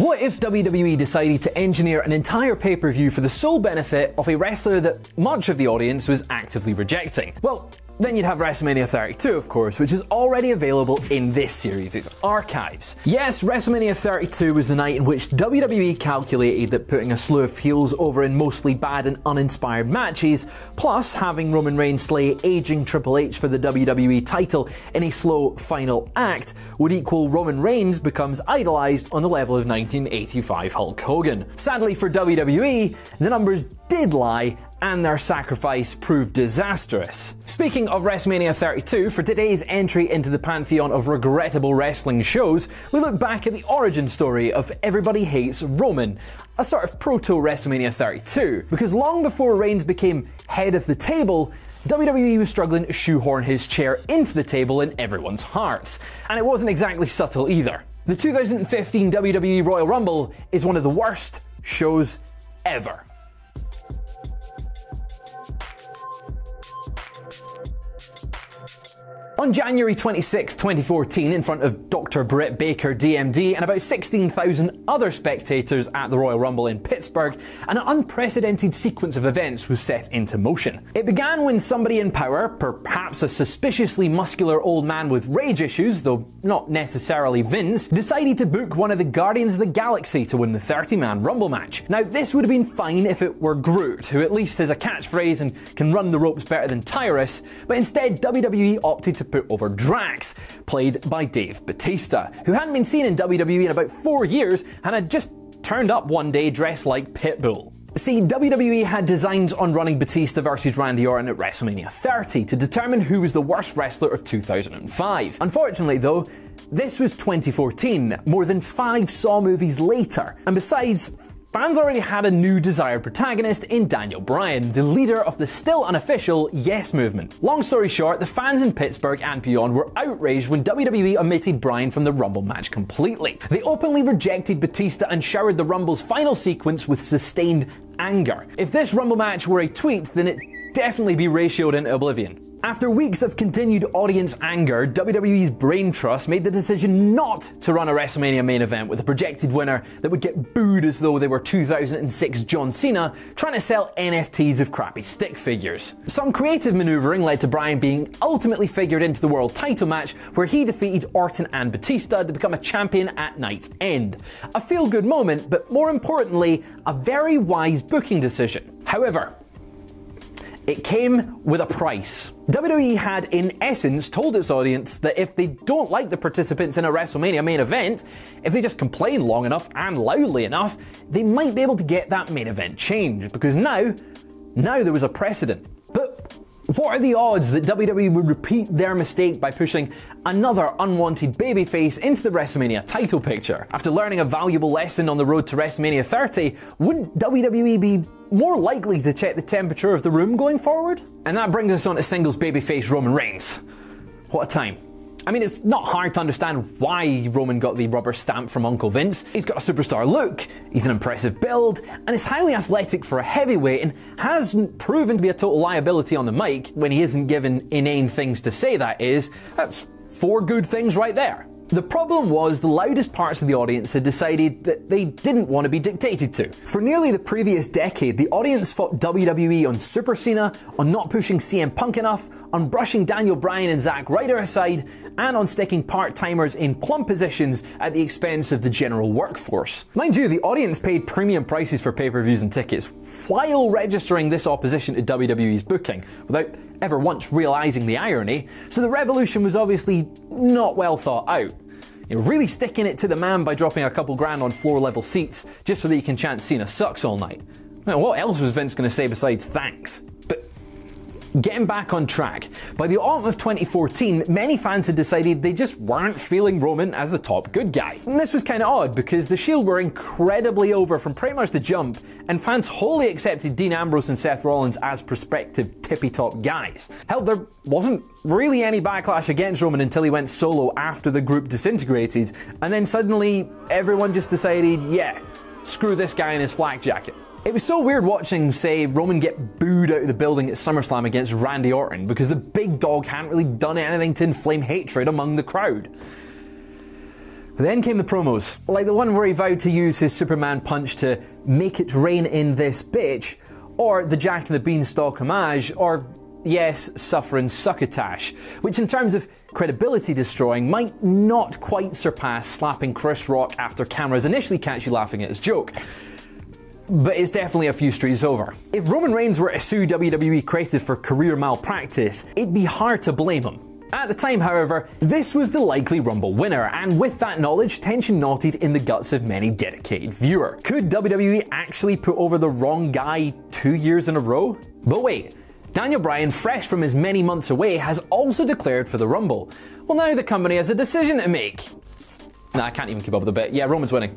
What if WWE decided to engineer an entire pay per view for the sole benefit of a wrestler that much of the audience was actively rejecting? Well, then you'd have WrestleMania 32, of course, which is already available in this series, its archives. Yes, WrestleMania 32 was the night in which WWE calculated that putting a slew of heels over in mostly bad and uninspired matches, plus having Roman Reigns slay aging Triple H for the WWE title in a slow final act, would equal Roman Reigns becomes idolized on the level of 1985 Hulk Hogan. Sadly for WWE, the numbers did lie and their sacrifice proved disastrous. Speaking of WrestleMania 32, for today's entry into the pantheon of regrettable wrestling shows, we look back at the origin story of Everybody Hates Roman, a sort of proto WrestleMania 32, because long before Reigns became head of the table, WWE was struggling to shoehorn his chair into the table in everyone's hearts, and it wasn't exactly subtle either. The 2015 WWE Royal Rumble is one of the worst shows ever. On January 26, 2014, in front of Dr. Britt Baker, DMD, and about 16,000 other spectators at the Royal Rumble in Pittsburgh, an unprecedented sequence of events was set into motion. It began when somebody in power, perhaps a suspiciously muscular old man with rage issues, though not necessarily Vince, decided to book one of the Guardians of the Galaxy to win the 30 man Rumble match. Now, this would have been fine if it were Groot, who at least has a catchphrase and can run the ropes better than Tyrus, but instead, WWE opted to put over Drax, played by Dave Batista, who hadn't been seen in WWE in about four years and had just turned up one day dressed like Pitbull. See, WWE had designs on running Batista versus Randy Orton at WrestleMania 30 to determine who was the worst wrestler of 2005. Unfortunately, though, this was 2014, more than five Saw movies later, and besides, Fans already had a new desired protagonist in Daniel Bryan, the leader of the still unofficial Yes movement. Long story short, the fans in Pittsburgh and beyond were outraged when WWE omitted Bryan from the Rumble match completely. They openly rejected Batista and showered the Rumble's final sequence with sustained anger. If this Rumble match were a tweet, then it definitely be ratioed into oblivion. After weeks of continued audience anger, WWE's brain trust made the decision not to run a WrestleMania main event with a projected winner that would get booed as though they were 2006 John Cena trying to sell NFTs of crappy stick figures. Some creative maneuvering led to Bryan being ultimately figured into the world title match where he defeated Orton and Batista to become a champion at night's end. A feel good moment, but more importantly, a very wise booking decision. However, it came with a price. WWE had, in essence, told its audience that if they don't like the participants in a WrestleMania main event, if they just complain long enough and loudly enough, they might be able to get that main event changed. Because now, now there was a precedent. What are the odds that WWE would repeat their mistake by pushing another unwanted babyface into the WrestleMania title picture? After learning a valuable lesson on the road to WrestleMania 30, wouldn't WWE be more likely to check the temperature of the room going forward? And that brings us on to singles babyface Roman Reigns. What a time. I mean, it's not hard to understand why Roman got the rubber stamp from Uncle Vince. He's got a superstar look, he's an impressive build, and is highly athletic for a heavyweight and has proven to be a total liability on the mic when he isn't given inane things to say, that is. That's four good things right there. The problem was the loudest parts of the audience had decided that they didn't want to be dictated to. For nearly the previous decade, the audience fought WWE on Super Cena, on not pushing CM Punk enough, on brushing Daniel Bryan and Zack Ryder aside, and on sticking part timers in plum positions at the expense of the general workforce. Mind you, the audience paid premium prices for pay per views and tickets while registering this opposition to WWE's booking, without ever once realising the irony, so the revolution was obviously not well thought out. You're really sticking it to the man by dropping a couple grand on floor level seats just so that you can chant Cena sucks all night. Now, what else was Vince going to say besides thanks? Getting back on track, by the autumn of 2014, many fans had decided they just weren't feeling Roman as the top good guy. And this was kind of odd because the Shield were incredibly over from pretty much the jump, and fans wholly accepted Dean Ambrose and Seth Rollins as prospective tippy top guys. Hell, there wasn't really any backlash against Roman until he went solo after the group disintegrated, and then suddenly everyone just decided, yeah, screw this guy in his flak jacket. It was so weird watching, say, Roman get booed out of the building at SummerSlam against Randy Orton because the big dog hadn't really done anything to inflame hatred among the crowd. Then came the promos, like the one where he vowed to use his Superman punch to make it rain in this bitch, or the Jack and the Beanstalk homage, or yes, suffering succotash, which in terms of credibility destroying might not quite surpass slapping Chris Rock after cameras initially catch you laughing at his joke but it's definitely a few streets over. If Roman Reigns were to sue WWE Creative for career malpractice, it'd be hard to blame him. At the time, however, this was the likely Rumble winner, and with that knowledge, tension knotted in the guts of many dedicated viewer. Could WWE actually put over the wrong guy two years in a row? But wait, Daniel Bryan, fresh from his many months away, has also declared for the Rumble. Well, now the company has a decision to make. Nah, I can't even keep up with the bit. Yeah, Roman's winning.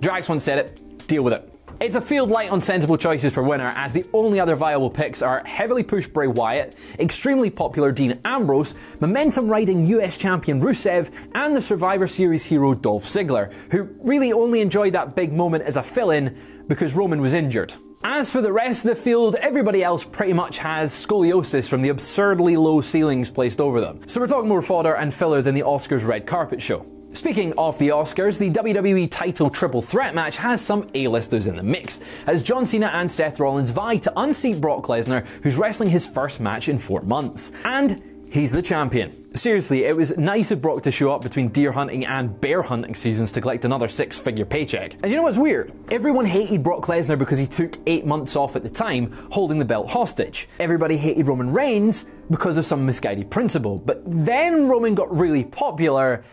Drax once said it. Deal with it. It's a field light on sensible choices for winner, as the only other viable picks are heavily pushed Bray Wyatt, extremely popular Dean Ambrose, momentum riding US champion Rusev, and the Survivor Series hero Dolph Ziggler, who really only enjoyed that big moment as a fill in because Roman was injured. As for the rest of the field, everybody else pretty much has scoliosis from the absurdly low ceilings placed over them. So we're talking more fodder and filler than the Oscars red carpet show. Speaking of the Oscars, the WWE title triple threat match has some A-listers in the mix, as John Cena and Seth Rollins vie to unseat Brock Lesnar, who's wrestling his first match in four months. And He's the champion. Seriously, it was nice of Brock to show up between deer hunting and bear hunting seasons to collect another six figure paycheck. And you know what's weird? Everyone hated Brock Lesnar because he took eight months off at the time, holding the belt hostage. Everybody hated Roman Reigns because of some misguided principle. But then Roman got really popular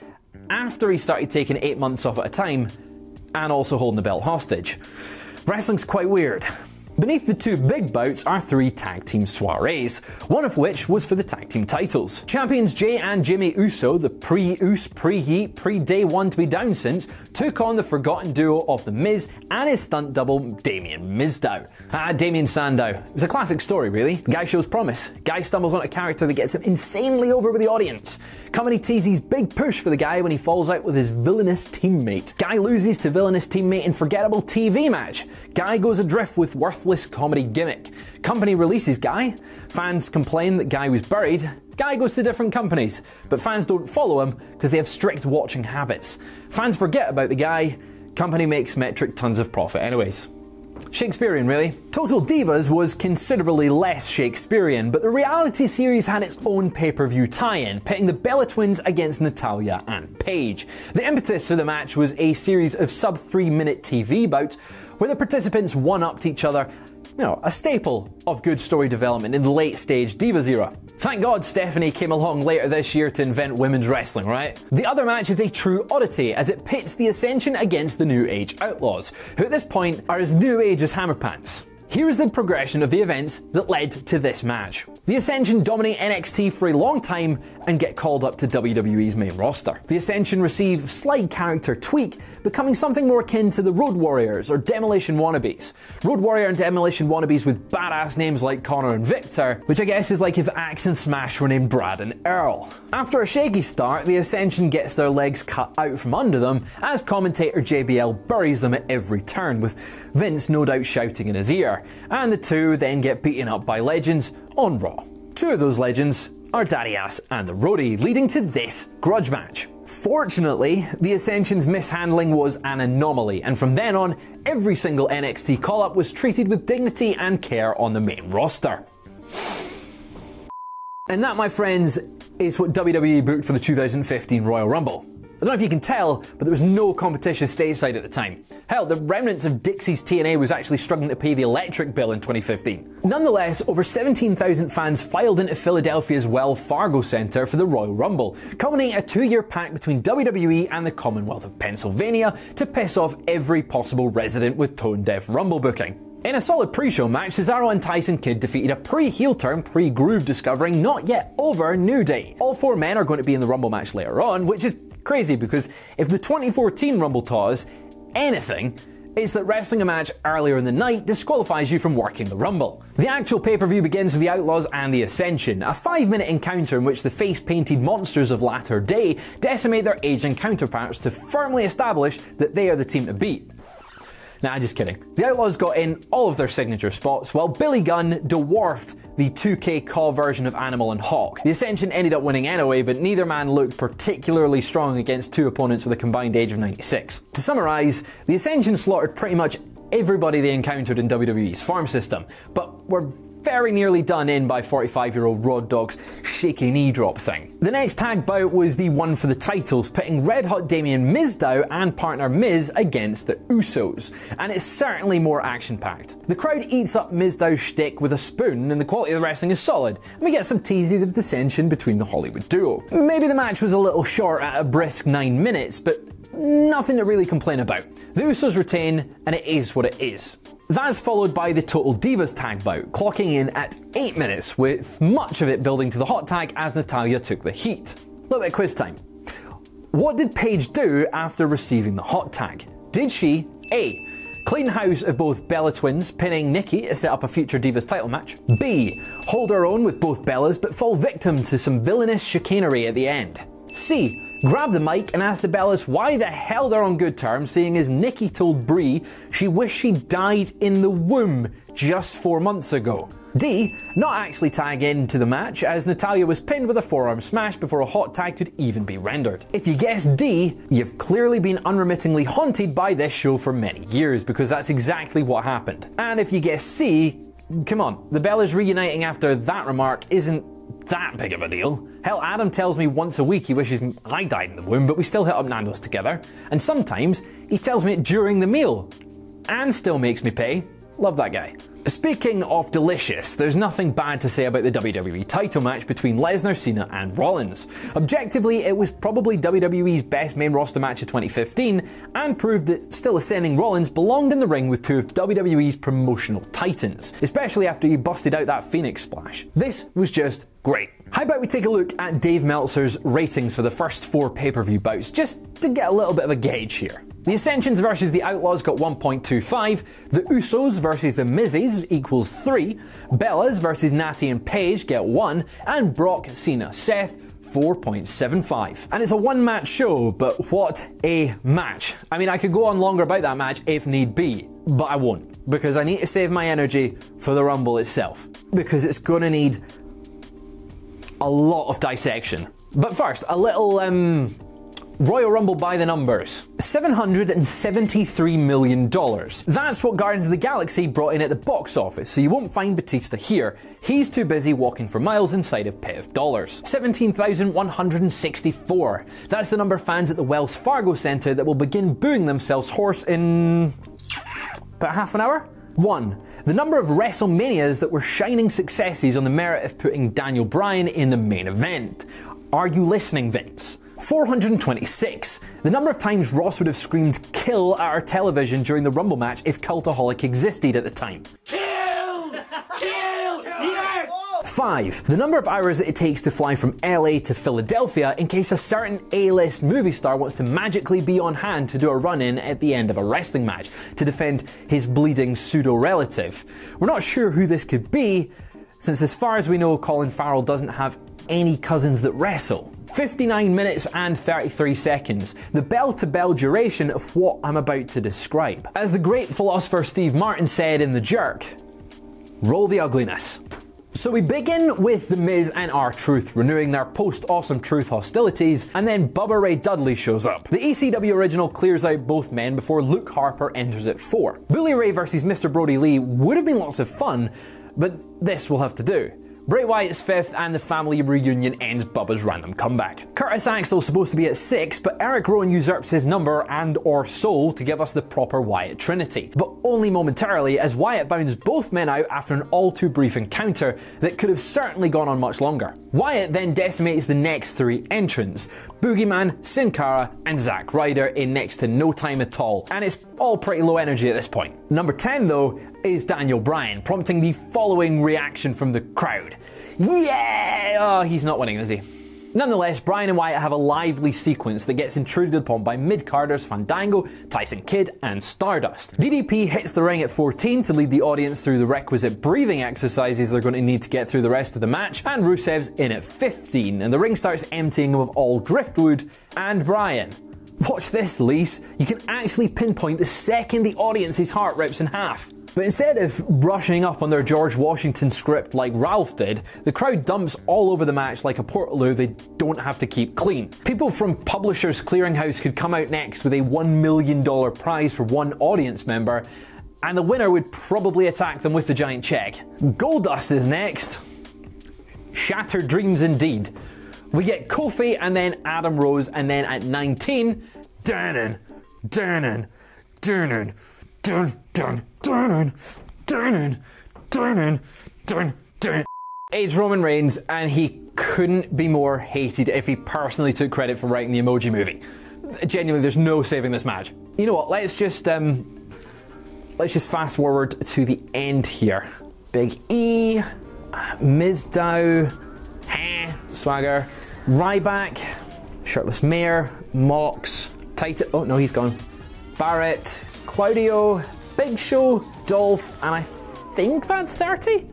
after he started taking eight months off at a time and also holding the belt hostage. Wrestling's quite weird. Beneath the two big bouts are three tag team soirees, one of which was for the tag team titles. Champions Jay and Jimmy Uso, the pre-Us, pre-Heat, pre-Day One to be down since, took on the forgotten duo of The Miz and his stunt double Damien Mizdow. Ah, Damien Sandow. It's a classic story, really. Guy shows promise. Guy stumbles on a character that gets him insanely over with the audience. Company teases big push for the guy when he falls out with his villainous teammate. Guy loses to villainous teammate in forgettable TV match. Guy goes adrift with worthless comedy gimmick. Company releases Guy, fans complain that Guy was buried, Guy goes to different companies, but fans don't follow him because they have strict watching habits. Fans forget about the guy, company makes metric tons of profit anyways. Shakespearean, really. Total Divas was considerably less Shakespearean, but the reality series had its own pay per view tie in, pitting the Bella Twins against Natalya and Paige. The impetus for the match was a series of sub three minute TV bouts where the participants one upped each other you know, a staple of good story development in the late stage Divas era. Thank God Stephanie came along later this year to invent women's wrestling, right? The other match is a true oddity as it pits the Ascension against the New Age Outlaws, who at this point are as new age as Hammer Pants. Here is the progression of the events that led to this match. The Ascension dominate NXT for a long time and get called up to WWE's main roster. The Ascension receive slight character tweak, becoming something more akin to the Road Warriors or Demolition Wannabes. Road Warrior and Demolition Wannabes with badass names like Konnor and Viktor, which I guess is like if Axe and Smash were named Brad and Earl. After a shaky start, the Ascension gets their legs cut out from under them as commentator JBL buries them at every turn, with Vince no doubt shouting in his ear and the two then get beaten up by legends on Raw. Two of those legends are Daddy Ass and the Roadie, leading to this grudge match. Fortunately, the Ascension's mishandling was an anomaly, and from then on, every single NXT call up was treated with dignity and care on the main roster. And that, my friends, is what WWE booked for the 2015 Royal Rumble. I don't know if you can tell, but there was no competition stateside at the time. Hell, the remnants of Dixie's TNA was actually struggling to pay the electric bill in 2015. Nonetheless, over 17,000 fans filed into Philadelphia's Wells Fargo Center for the Royal Rumble, culminating a two-year pact between WWE and the Commonwealth of Pennsylvania to piss off every possible resident with tone-deaf Rumble booking. In a solid pre-show match, Cesaro and Tyson Kidd defeated a pre-heel turn, pre-groove discovering not yet over New Day. All four men are going to be in the Rumble match later on, which is crazy because if the 2014 Rumble taught us anything, it's that wrestling a match earlier in the night disqualifies you from working the Rumble. The actual pay per view begins with the Outlaws and the Ascension, a five minute encounter in which the face painted monsters of latter day decimate their aging counterparts to firmly establish that they are the team to beat. Nah, just kidding. The Outlaws got in all of their signature spots, while Billy Gunn dwarfed the 2K CAW version of Animal and Hawk. The Ascension ended up winning anyway, but neither man looked particularly strong against two opponents with a combined age of 96. To summarise, the Ascension slaughtered pretty much everybody they encountered in WWE's farm system, but were very nearly done in by 45 year old Road Dogg's shaky knee drop thing. The next tag bout was the one for the titles, pitting Red Hot Damien Mizdow and partner Miz against the Usos, and it's certainly more action packed. The crowd eats up Mizdow's shtick with a spoon, and the quality of the wrestling is solid, and we get some teases of dissension between the Hollywood duo. Maybe the match was a little short at a brisk 9 minutes, but nothing to really complain about. The Usos retain, and it is what it is. That's followed by the Total Divas tag bout, clocking in at 8 minutes, with much of it building to the hot tag as Natalya took the heat. Little bit quiz time. What did Paige do after receiving the hot tag? Did she A. Clean house of both Bella twins, pinning Nikki to set up a future Divas title match. B. Hold her own with both Bellas, but fall victim to some villainous chicanery at the end. C. Grab the mic and ask the Bellas why the hell they're on good terms, seeing as Nikki told Brie she wished she died in the womb just four months ago. D. Not actually tag into the match, as Natalya was pinned with a forearm smash before a hot tag could even be rendered. If you guess D, you've clearly been unremittingly haunted by this show for many years, because that's exactly what happened. And if you guess C, come on, the Bellas reuniting after that remark isn't that big of a deal. Hell, Adam tells me once a week he wishes I died in the womb, but we still hit up Nando's together. And sometimes he tells me it during the meal and still makes me pay. Love that guy. Speaking of delicious, there's nothing bad to say about the WWE title match between Lesnar, Cena, and Rollins. Objectively, it was probably WWE's best main roster match of 2015 and proved that still ascending Rollins belonged in the ring with two of WWE's promotional titans, especially after he busted out that Phoenix splash. This was just great. How about we take a look at Dave Meltzer's ratings for the first four pay per view bouts, just to get a little bit of a gauge here. The Ascensions versus the Outlaws got 1.25, the Usos versus the Mizzies equals 3, Bellas versus Natty and Paige get 1, and Brock, Cena, Seth 4.75. And it's a one match show, but what a match. I mean, I could go on longer about that match if need be, but I won't, because I need to save my energy for the Rumble itself, because it's gonna need a lot of dissection. But first, a little, um, Royal Rumble by the numbers. $773 million. That's what Guardians of the Galaxy brought in at the box office, so you won't find Batista here. He's too busy walking for miles inside a pit of dollars. 17,164. That's the number of fans at the Wells Fargo Centre that will begin booing themselves hoarse in. about half an hour? 1. The number of WrestleManias that were shining successes on the merit of putting Daniel Bryan in the main event. Are you listening, Vince? 426. The number of times Ross would have screamed kill at our television during the Rumble match if Cultaholic existed at the time. Kill! Kill! Yes! 5. The number of hours it takes to fly from LA to Philadelphia in case a certain A-list movie star wants to magically be on hand to do a run-in at the end of a wrestling match to defend his bleeding pseudo-relative. We're not sure who this could be, since as far as we know Colin Farrell doesn't have any cousins that wrestle. 59 minutes and 33 seconds, the bell to bell duration of what I'm about to describe. As the great philosopher Steve Martin said in The Jerk, roll the ugliness. So we begin with The Miz and R-Truth renewing their post-Awesome Truth hostilities, and then Bubba Ray Dudley shows up. The ECW original clears out both men before Luke Harper enters at 4. Bully Ray versus Mr. Brodie Lee would have been lots of fun, but this will have to do. Bray Wyatt's fifth, and the family reunion ends Bubba's random comeback. Curtis Axel supposed to be at six, but Eric Rowan usurps his number and or soul to give us the proper Wyatt Trinity. But only momentarily, as Wyatt bounds both men out after an all too brief encounter that could have certainly gone on much longer. Wyatt then decimates the next three entrants Boogeyman, Sin Cara, and Zack Ryder in next to no time at all, and it's all pretty low energy at this point. Number 10, though, is Daniel Bryan, prompting the following reaction from the crowd. Yeah! Oh, he's not winning, is he? Nonetheless, Bryan and Wyatt have a lively sequence that gets intruded upon by mid-carders Fandango, Tyson Kidd, and Stardust. DDP hits the ring at 14 to lead the audience through the requisite breathing exercises they're going to need to get through the rest of the match, and Rusev's in at 15, and the ring starts emptying of all driftwood and Bryan. Watch this, Lise. You can actually pinpoint the second the audience's heart rips in half. But instead of brushing up on their George Washington script like Ralph did, the crowd dumps all over the match like a portaloo they don't have to keep clean. People from Publishers Clearinghouse could come out next with a $1 million prize for one audience member, and the winner would probably attack them with the giant check. Goldust is next. Shattered dreams indeed. We get Kofi and then Adam Rose, and then at 19, Danon, Danon, Danon, dun dun dun dun dun dun dun. It's Roman Reigns, and he couldn't be more hated if he personally took credit for writing the Emoji Movie. Genuinely, there's no saving this match. You know what? Let's just um, let's just fast forward to the end here. Big E, Mizdow, Heh, Swagger, Ryback, Shirtless Mayor, Mox, Titan. Oh no, he's gone. Barrett, Claudio, Big Show, Dolph, and I think that's 30?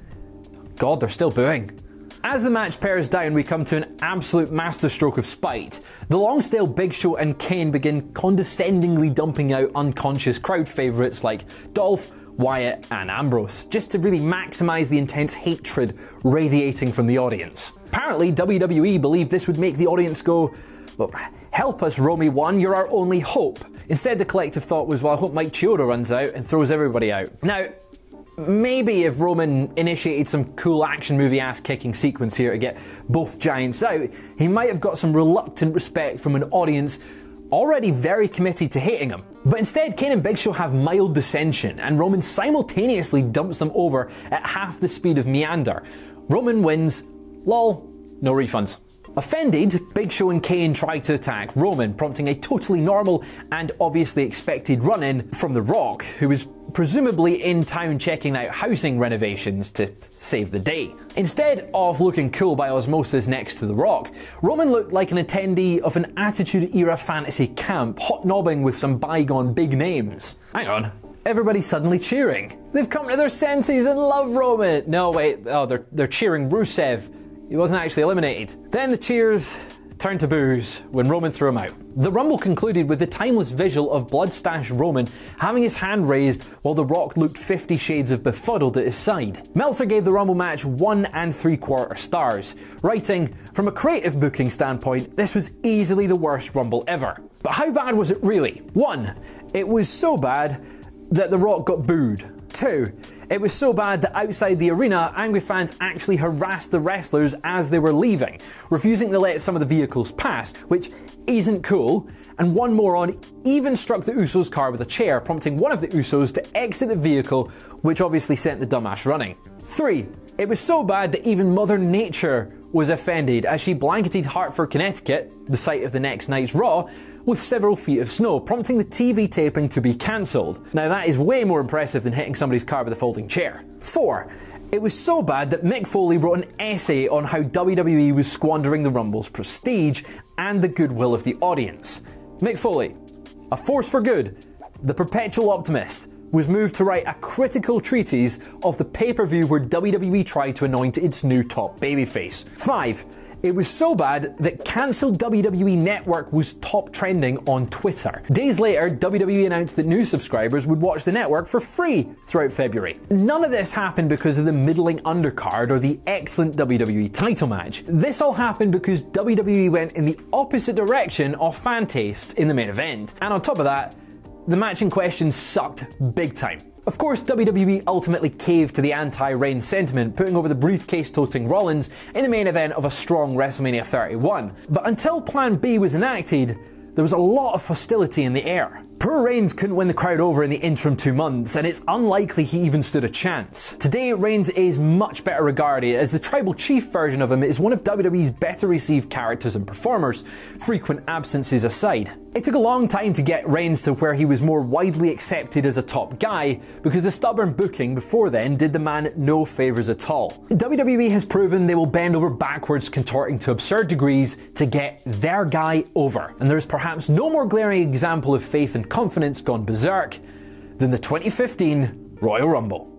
God, they're still booing. As the match pairs down, we come to an absolute masterstroke of spite. The long-stale Big Show and Kane begin condescendingly dumping out unconscious crowd favourites like Dolph, Wyatt, and Ambrose, just to really maximise the intense hatred radiating from the audience. Apparently, WWE believed this would make the audience go, well, help us, Romy 1, you're our only hope. Instead, the collective thought was, well, I hope Mike Chioda runs out and throws everybody out. Now, maybe if Roman initiated some cool action movie ass kicking sequence here to get both giants out, he might have got some reluctant respect from an audience already very committed to hating him. But instead, Kane and Big Show have mild dissension, and Roman simultaneously dumps them over at half the speed of Meander. Roman wins, lol, no refunds. Offended, Big Show and Kane tried to attack Roman, prompting a totally normal and obviously expected run in from The Rock, who was presumably in town checking out housing renovations to save the day. Instead of looking cool by osmosis next to The Rock, Roman looked like an attendee of an Attitude Era fantasy camp, hot nobbing with some bygone big names. Hang on, everybody's suddenly cheering. They've come to their senses and love Roman. No, wait, oh, they're, they're cheering Rusev. He wasn't actually eliminated. Then the cheers turned to boos when Roman threw him out. The Rumble concluded with the timeless visual of Bloodstash Roman having his hand raised while The Rock looked 50 shades of befuddled at his side. Meltzer gave the Rumble match one and three quarter stars, writing, From a creative booking standpoint, this was easily the worst Rumble ever. But how bad was it really? One, it was so bad that The Rock got booed. Two, it was so bad that outside the arena, angry fans actually harassed the wrestlers as they were leaving, refusing to let some of the vehicles pass, which isn't cool. And one moron even struck the Usos' car with a chair, prompting one of the Usos to exit the vehicle, which obviously sent the dumbass running. 3. It was so bad that even Mother Nature was offended as she blanketed Hartford, Connecticut, the site of the next night's Raw, with several feet of snow, prompting the TV taping to be cancelled. Now that is way more impressive than hitting somebody's car with a folding chair. 4. It was so bad that Mick Foley wrote an essay on how WWE was squandering the Rumble's prestige and the goodwill of the audience. Mick Foley, a force for good, the perpetual optimist, was moved to write a critical treatise of the pay per view where WWE tried to anoint its new top babyface. 5. It was so bad that cancelled WWE Network was top trending on Twitter. Days later, WWE announced that new subscribers would watch the network for free throughout February. None of this happened because of the middling undercard or the excellent WWE title match. This all happened because WWE went in the opposite direction of fan taste in the main event. And on top of that, the match in question sucked big time. Of course, WWE ultimately caved to the anti Reigns sentiment, putting over the briefcase toting Rollins in the main event of a strong WrestleMania 31. But until Plan B was enacted, there was a lot of hostility in the air. Poor Reigns couldn't win the crowd over in the interim two months, and it's unlikely he even stood a chance. Today, Reigns is much better regarded as the tribal chief version of him is one of WWE's better received characters and performers, frequent absences aside. It took a long time to get Reigns to where he was more widely accepted as a top guy because the stubborn booking before then did the man no favours at all. WWE has proven they will bend over backwards, contorting to absurd degrees to get their guy over, and there is perhaps no more glaring example of faith and confidence gone berserk than the 2015 Royal Rumble.